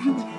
Yay!